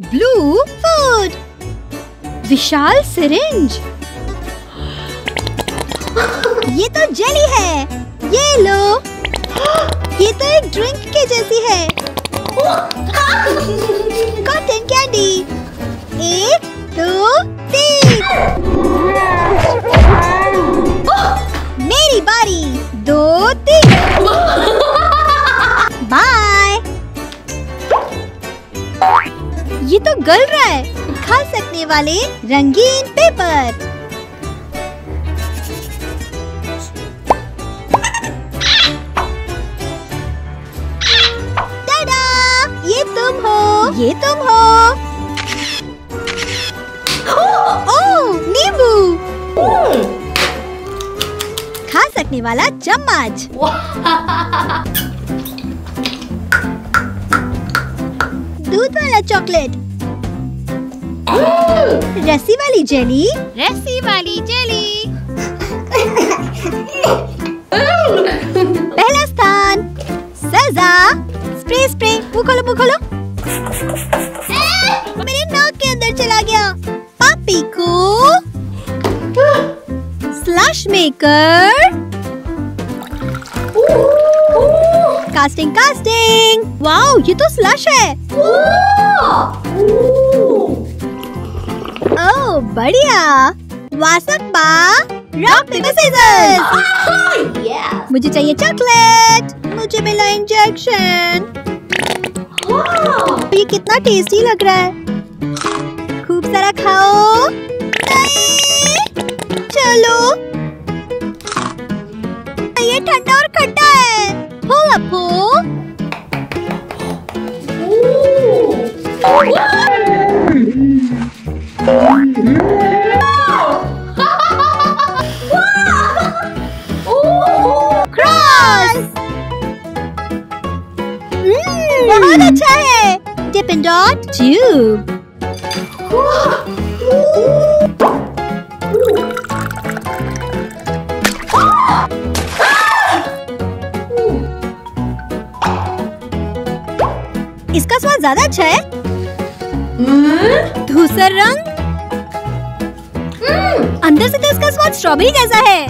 Blue food विशाल syringe ये तो jelly है ये लो ये तो एक ड्रिंक के जैसी है ये तो गल रहा है। खा सकने वाले रंगीन पेपर! ये तुम हो। ये तुम हो। ओह नींबू। खा सकने वाला चम्मच। दूध वाला चॉकलेट। रस्सी वाली जेली रस्सी वाली जेली पहला स्थान सजा। स्प्रे स्प्रे मुँह खोलो मुँह खोलो। मेरे नाक के अंदर चला गया। पापी को। Slush maker casting casting wow ये तो स्लश है. ओह बढ़िया. वासप्पा रॉक पेपर सीजर्स मुझे चाहिए चॉकलेट मुझे मिला इंजेक्शन ये कितना टेस्टी लग रहा है. खूब सारा खाओ. हो अपो क्रॉस बहुत अच्छा है डिपिन डॉट ट्यूब इसका स्वाद ज़्यादा अच्छा है? धूसर रंग। अंदर से तो इसका स्वाद स्ट्रॉबेरी जैसा है।